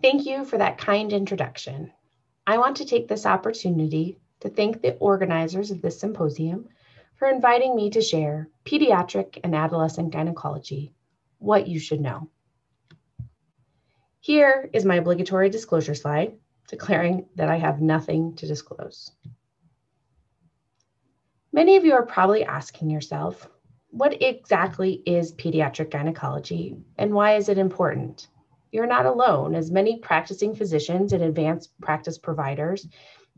Thank you for that kind introduction. I want to take this opportunity to thank the organizers of this symposium for inviting me to share Pediatric and Adolescent Gynecology, What You Should Know. Here is my obligatory disclosure slide declaring that I have nothing to disclose. Many of you are probably asking yourself, what exactly is pediatric gynecology and why is it important? You're not alone, as many practicing physicians and advanced practice providers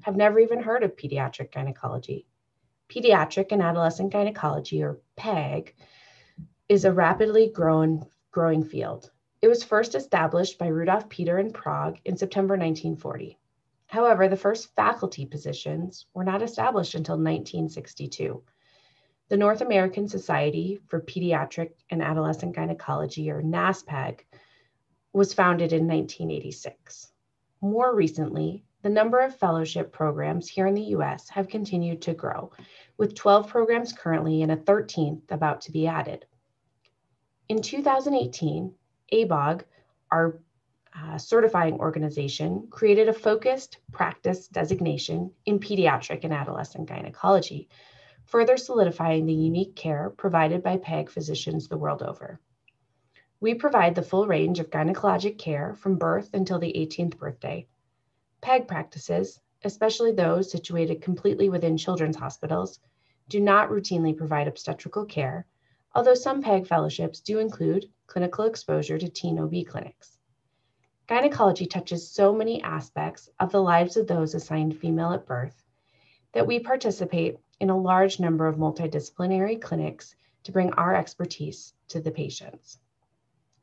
have never even heard of pediatric gynecology. Pediatric and adolescent gynecology, or PAG, is a rapidly growing, growing field. It was first established by Rudolf Peter in Prague in September 1940. However, the first faculty positions were not established until 1962. The North American Society for Pediatric and Adolescent Gynecology, or NASPAG, was founded in 1986. More recently, the number of fellowship programs here in the US have continued to grow, with 12 programs currently and a 13th about to be added. In 2018, ABOG, our uh, certifying organization, created a focused practice designation in pediatric and adolescent gynecology, further solidifying the unique care provided by PAG physicians the world over. We provide the full range of gynecologic care from birth until the 18th birthday, PAG practices, especially those situated completely within children's hospitals, do not routinely provide obstetrical care, although some PAG fellowships do include clinical exposure to teen OB clinics. Gynecology touches so many aspects of the lives of those assigned female at birth that we participate in a large number of multidisciplinary clinics to bring our expertise to the patients.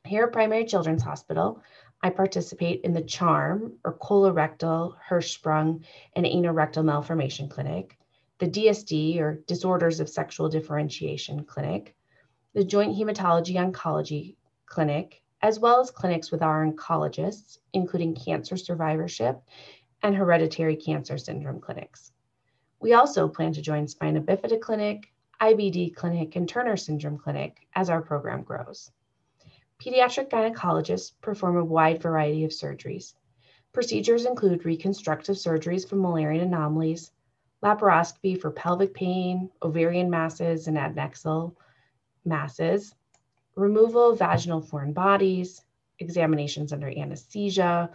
Here at Primary Children's Hospital, I participate in the CHARM or colorectal, Hirschsprung, and anorectal malformation clinic, the DSD or disorders of sexual differentiation clinic, the joint hematology oncology clinic, as well as clinics with our oncologists, including cancer survivorship and hereditary cancer syndrome clinics. We also plan to join Spina Bifida Clinic, IBD Clinic, and Turner Syndrome Clinic as our program grows. Pediatric gynecologists perform a wide variety of surgeries. Procedures include reconstructive surgeries for Müllerian anomalies, laparoscopy for pelvic pain, ovarian masses, and adnexal masses, removal of vaginal foreign bodies, examinations under anesthesia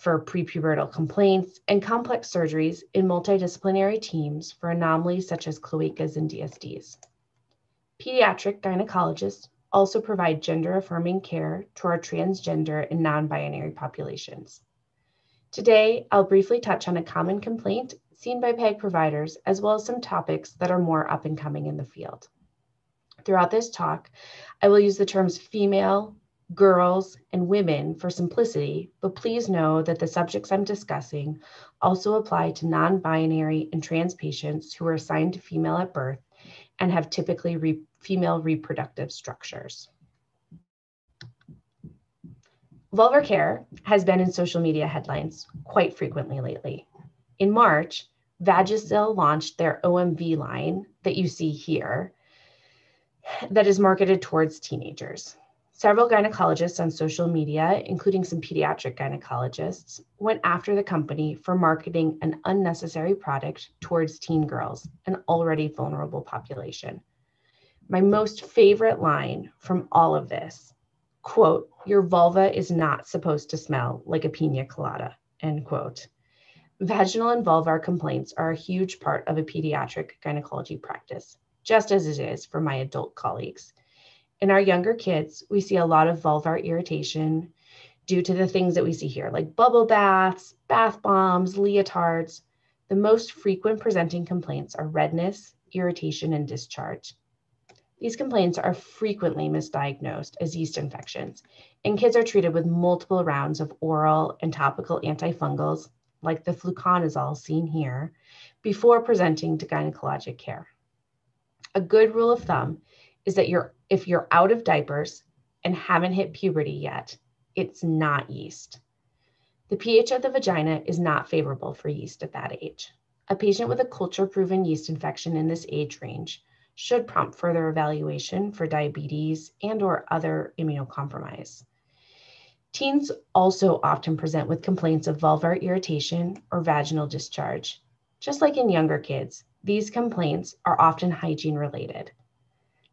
for prepubertal complaints, and complex surgeries in multidisciplinary teams for anomalies such as cloacas and DSDs. Pediatric gynecologists also provide gender affirming care to our transgender and non binary populations. Today, I'll briefly touch on a common complaint seen by PAG providers, as well as some topics that are more up and coming in the field. Throughout this talk, I will use the terms female, girls, and women for simplicity, but please know that the subjects I'm discussing also apply to non binary and trans patients who are assigned to female at birth and have typically re female reproductive structures. Vulvar care has been in social media headlines quite frequently lately. In March, Vagisil launched their OMV line that you see here that is marketed towards teenagers. Several gynecologists on social media, including some pediatric gynecologists, went after the company for marketing an unnecessary product towards teen girls, an already vulnerable population. My most favorite line from all of this quote, your vulva is not supposed to smell like a pina colada, end quote. Vaginal and vulvar complaints are a huge part of a pediatric gynecology practice, just as it is for my adult colleagues. In our younger kids, we see a lot of vulvar irritation due to the things that we see here, like bubble baths, bath bombs, leotards. The most frequent presenting complaints are redness, irritation, and discharge. These complaints are frequently misdiagnosed as yeast infections, and kids are treated with multiple rounds of oral and topical antifungals, like the fluconazole seen here, before presenting to gynecologic care. A good rule of thumb is that you're if you're out of diapers and haven't hit puberty yet, it's not yeast. The pH of the vagina is not favorable for yeast at that age. A patient with a culture proven yeast infection in this age range should prompt further evaluation for diabetes and or other immunocompromise. Teens also often present with complaints of vulvar irritation or vaginal discharge. Just like in younger kids, these complaints are often hygiene related.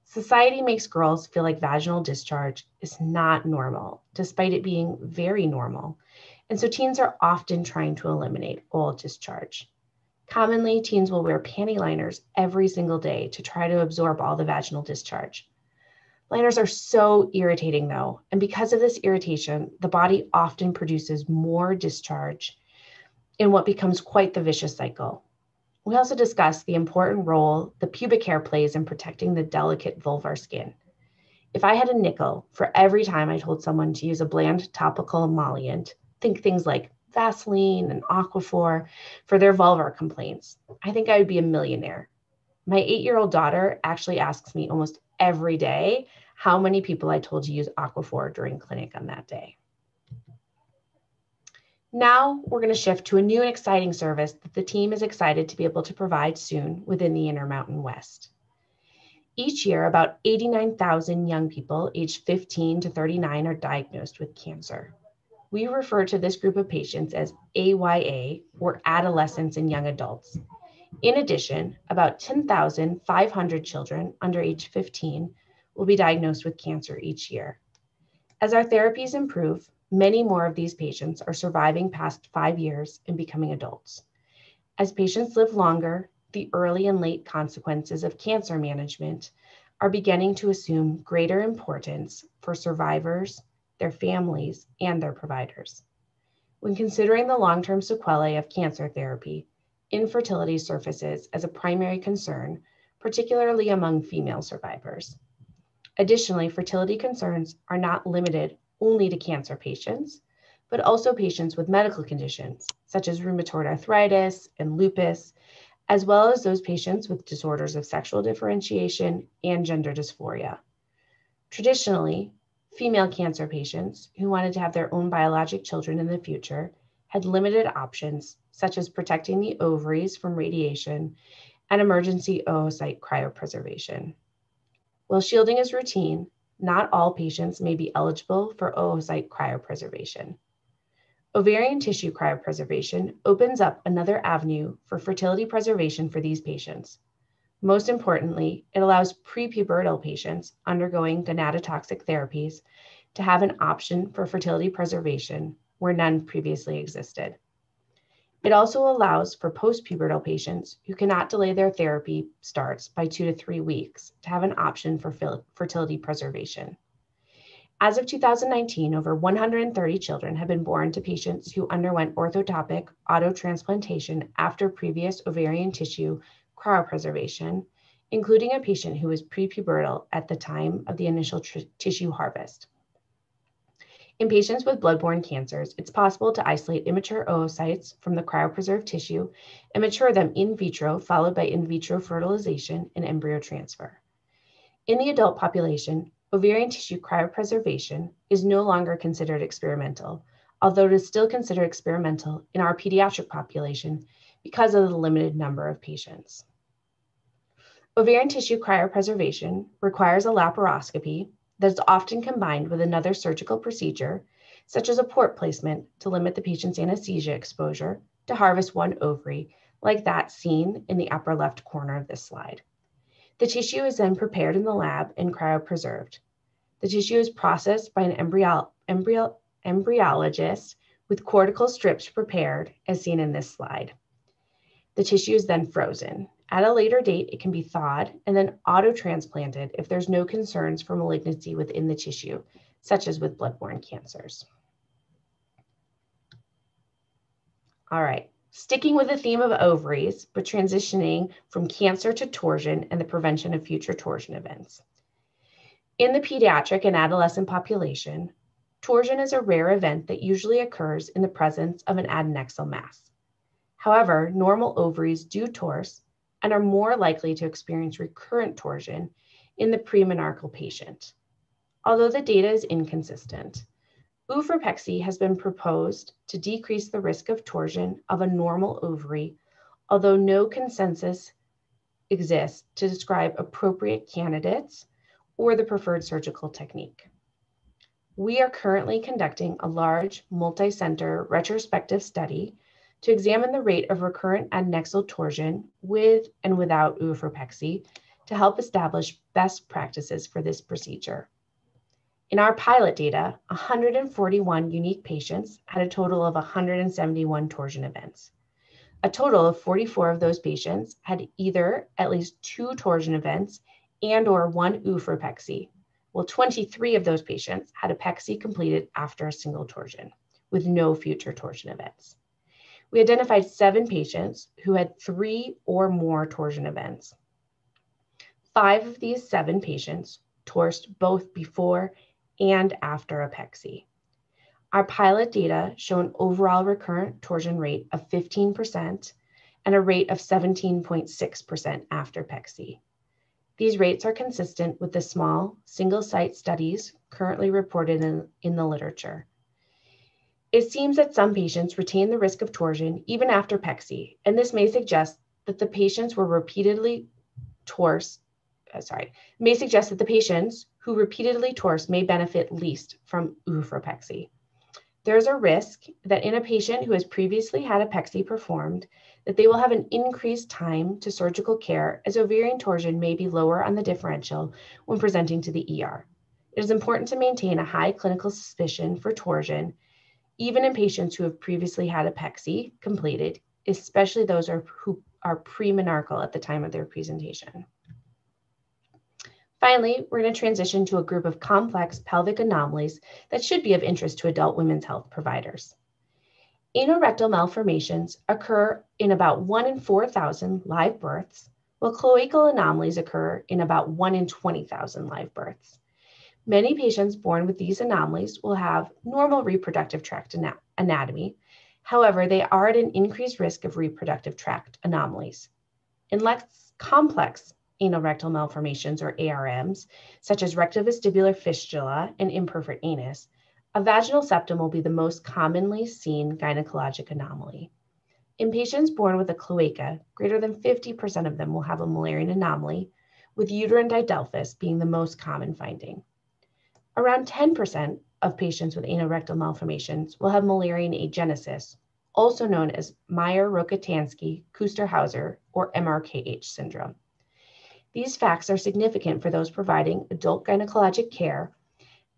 Society makes girls feel like vaginal discharge is not normal, despite it being very normal. And so teens are often trying to eliminate oral discharge. Commonly, teens will wear panty liners every single day to try to absorb all the vaginal discharge. Liners are so irritating though, and because of this irritation, the body often produces more discharge in what becomes quite the vicious cycle. We also discussed the important role the pubic hair plays in protecting the delicate vulvar skin. If I had a nickel for every time I told someone to use a bland topical emollient, think things like Vaseline and Aquaphor for their vulvar complaints, I think I would be a millionaire. My eight year old daughter actually asks me almost every day how many people I told to use Aquaphor during clinic on that day. Now we're going to shift to a new and exciting service that the team is excited to be able to provide soon within the Intermountain West. Each year, about 89,000 young people aged 15 to 39 are diagnosed with cancer. We refer to this group of patients as AYA, or adolescents and young adults. In addition, about 10,500 children under age 15 will be diagnosed with cancer each year. As our therapies improve, many more of these patients are surviving past five years and becoming adults. As patients live longer, the early and late consequences of cancer management are beginning to assume greater importance for survivors, their families, and their providers. When considering the long term sequelae of cancer therapy, infertility surfaces as a primary concern, particularly among female survivors. Additionally, fertility concerns are not limited only to cancer patients, but also patients with medical conditions such as rheumatoid arthritis and lupus, as well as those patients with disorders of sexual differentiation and gender dysphoria. Traditionally, female cancer patients who wanted to have their own biologic children in the future had limited options, such as protecting the ovaries from radiation and emergency oocyte cryopreservation. While shielding is routine, not all patients may be eligible for oocyte cryopreservation. Ovarian tissue cryopreservation opens up another avenue for fertility preservation for these patients. Most importantly, it allows prepubertal patients undergoing gonadotoxic therapies to have an option for fertility preservation where none previously existed. It also allows for postpubertal patients who cannot delay their therapy starts by two to three weeks to have an option for fertility preservation. As of 2019, over 130 children have been born to patients who underwent orthotopic autotransplantation after previous ovarian tissue cryopreservation, including a patient who was prepubertal at the time of the initial tissue harvest. In patients with bloodborne cancers, it's possible to isolate immature oocytes from the cryopreserved tissue and mature them in vitro, followed by in vitro fertilization and embryo transfer. In the adult population, ovarian tissue cryopreservation is no longer considered experimental, although it is still considered experimental in our pediatric population because of the limited number of patients. Ovarian tissue cryopreservation requires a laparoscopy that is often combined with another surgical procedure, such as a port placement to limit the patient's anesthesia exposure to harvest one ovary, like that seen in the upper left corner of this slide. The tissue is then prepared in the lab and cryopreserved. The tissue is processed by an embryo, embryo, embryologist with cortical strips prepared as seen in this slide. The tissue is then frozen. At a later date, it can be thawed and then auto-transplanted if there's no concerns for malignancy within the tissue, such as with bloodborne cancers. All right, sticking with the theme of ovaries, but transitioning from cancer to torsion and the prevention of future torsion events. In the pediatric and adolescent population, torsion is a rare event that usually occurs in the presence of an adnexal mass. However, normal ovaries do torse and are more likely to experience recurrent torsion in the premenarchal patient. Although the data is inconsistent, oophoropexy has been proposed to decrease the risk of torsion of a normal ovary, although no consensus exists to describe appropriate candidates or the preferred surgical technique. we are currently conducting a large multi-center retrospective study to examine the rate of recurrent adnexal torsion with and without oophoropexy to help establish best practices for this procedure. In our pilot data, 141 unique patients had a total of 171 torsion events. A total of 44 of those patients had either at least two torsion events and or one oophoropexy, while 23 of those patients had a pexy completed after a single torsion with no future torsion events. We identified seven patients who had three or more torsion events. Five of these seven patients torsed both before and after a pexy. Our pilot data show an overall recurrent torsion rate of 15% and a rate of 17.6% after pexy. These rates are consistent with the small single site studies currently reported in, in the literature. It seems that some patients retain the risk of torsion even after pexy, and this may suggest that the patients were repeatedly torse, uh, sorry, may suggest that the patients who repeatedly torse may benefit least from oophoropexy. There's a risk that in a patient who has previously had a pexy performed, that they will have an increased time to surgical care as ovarian torsion may be lower on the differential when presenting to the ER. It is important to maintain a high clinical suspicion for torsion, even in patients who have previously had a pexy completed, especially those are, who are premenarchal at the time of their presentation. Finally, we're going to transition to a group of complex pelvic anomalies that should be of interest to adult women's health providers. Anorectal malformations occur in about 1 in 4,000 live births, while cloacal anomalies occur in about 1 in 20,000 live births. Many patients born with these anomalies will have normal reproductive tract anatomy. However, they are at an increased risk of reproductive tract anomalies. In less complex anorectal malformations or ARMs, such as rectovestibular fistula and imperforate anus, a vaginal septum will be the most commonly seen gynecologic anomaly. In patients born with a cloaca, greater than 50% of them will have a Müllerian anomaly, with uterine didelphys being the most common finding. Around 10% of patients with anorectal malformations will have Müllerian agenesis, also known as Mayer-Rokitansky, Kuster-Hauser, or MRKH syndrome. These facts are significant for those providing adult gynecologic care,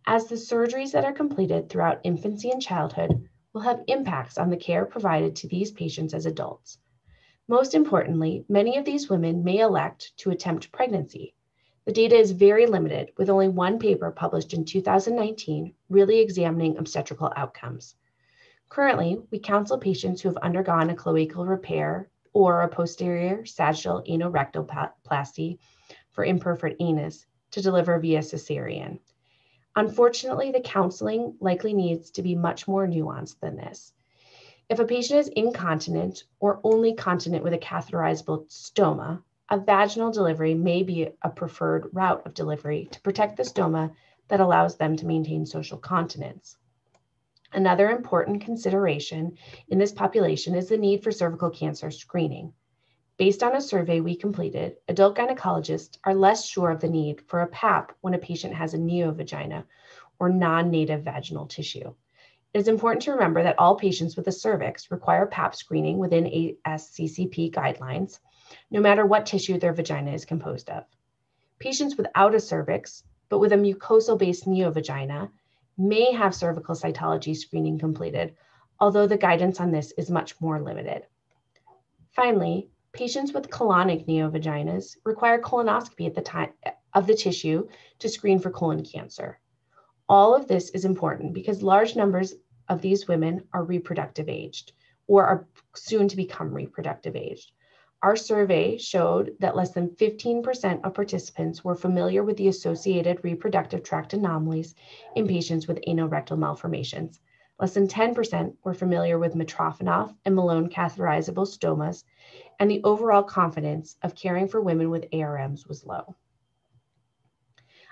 as the surgeries that are completed throughout infancy and childhood will have impacts on the care provided to these patients as adults. Most importantly, many of these women may elect to attempt pregnancy. The data is very limited, with only one paper published in 2019 really examining obstetrical outcomes. Currently, we counsel patients who have undergone a cloacal repair or a posterior sagittal anorectoplasty for imperforate anus to deliver via cesarean. Unfortunately, the counseling likely needs to be much more nuanced than this. If a patient is incontinent or only continent with a catheterizable stoma, a vaginal delivery may be a preferred route of delivery to protect the stoma that allows them to maintain social continence. Another important consideration in this population is the need for cervical cancer screening. Based on a survey we completed, adult gynecologists are less sure of the need for a PAP when a patient has a neovagina or non-native vaginal tissue. It is important to remember that all patients with a cervix require PAP screening within ASCCP guidelines, no matter what tissue their vagina is composed of. Patients without a cervix, but with a mucosal-based neovagina, may have cervical cytology screening completed, although the guidance on this is much more limited. Finally, patients with colonic neovaginas require colonoscopy at the time of the tissue to screen for colon cancer. All of this is important because large numbers of these women are reproductive aged or are soon to become reproductive aged. Our survey showed that less than 15% of participants were familiar with the associated reproductive tract anomalies in patients with anorectal malformations. Less than 10% were familiar with Mitrofanoff and Malone catheterizable stomas, and the overall confidence of caring for women with ARMs was low.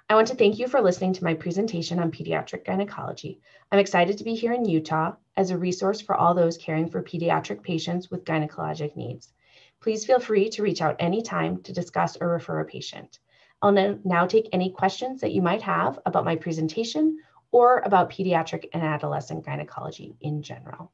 I want to thank you for listening to my presentation on pediatric gynecology. I'm excited to be here in Utah as a resource for all those caring for pediatric patients with gynecologic needs. Please feel free to reach out anytime to discuss or refer a patient. I'll now take any questions that you might have about my presentation or about pediatric and adolescent gynecology in general.